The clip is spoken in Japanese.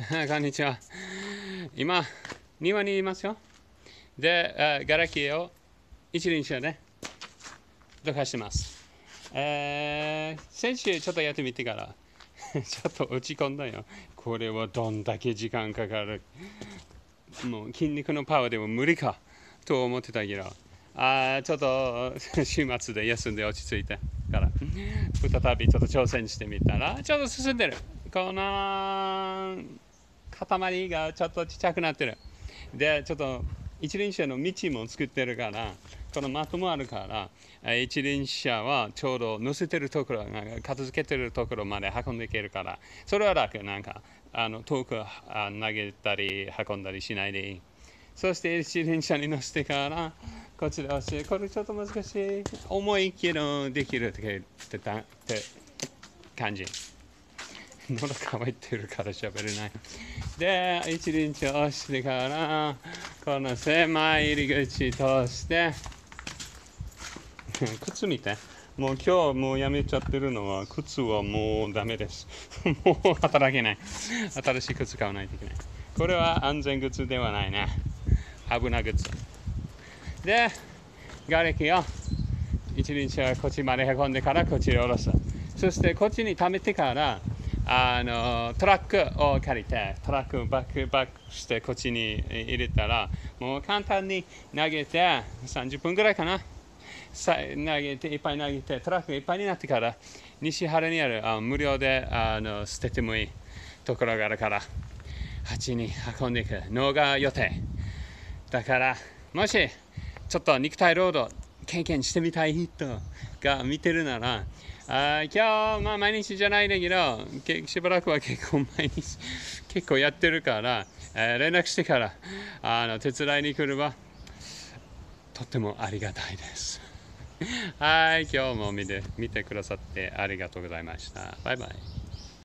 こんにちは。今、庭にいますよ。で、ガラケーを一輪車でどかしてます。えー先週ちょっとやってみてから、ちょっと落ち込んだよ。これはどんだけ時間かかる。もう筋肉のパワーでも無理かと思ってたけど、あちょっと 週末で休んで落ち着いてから、再びちょっと挑戦してみたら、ちょっと進んでる。この塊がちょっとちっちゃくなってる。で、ちょっと一輪車の道も作ってるから、このマットもあるから、一輪車はちょうど乗せてるところ、なんか片付けてるところまで運んでいけるから、それは楽、なんかあの遠く投げたり運んだりしないでいい。そして一輪車に乗せてから、こちらをして、これちょっと難しい。重いけどできるってってたって感じ。喉乾いてるから喋れない。で、一輪車を押してから、この狭い入り口通して、靴見て。もう今日もうやめちゃってるのは、靴はもうダメです。もう働けない。新しい靴買わないといけない。これは安全靴ではないね。危な靴。で、瓦礫を一輪車はこっちまで運んでからこっちに下ろす。そしてこっちに貯めてから、あのトラックを借りて、トラックをバックバックしてこっちに入れたら、もう簡単に投げて30分ぐらいかな。さ投げていっぱい投げてトラックがいっぱいになってから西原にあるあ無料であの捨ててもいいところがあるから鉢に運んでいく農が予定だからもしちょっと肉体労働経験してみたい人が見てるならあ今日、まあ、毎日じゃないんだけどけしばらくは結構毎日 結構やってるから、えー連絡してからあの手伝いに来ればとってもありがたいです。はい、今日も見て見てくださってありがとうございました。バイバイ。